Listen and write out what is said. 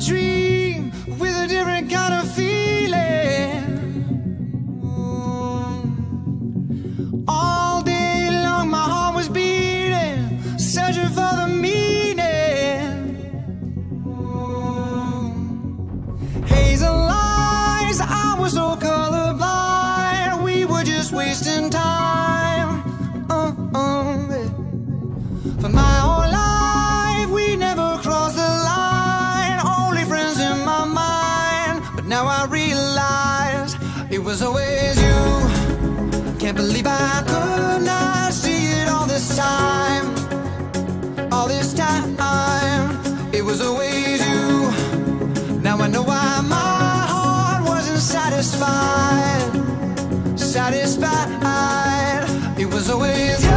dream with a different kind of feeling. All day long, my heart was beating, searching for the meaning. Hazel eyes, I was so colorblind, we were just wasting. It was always you. Can't believe I could not see it all this time. All this time It was always you. Now I know why my heart wasn't satisfied. Satisfied It was always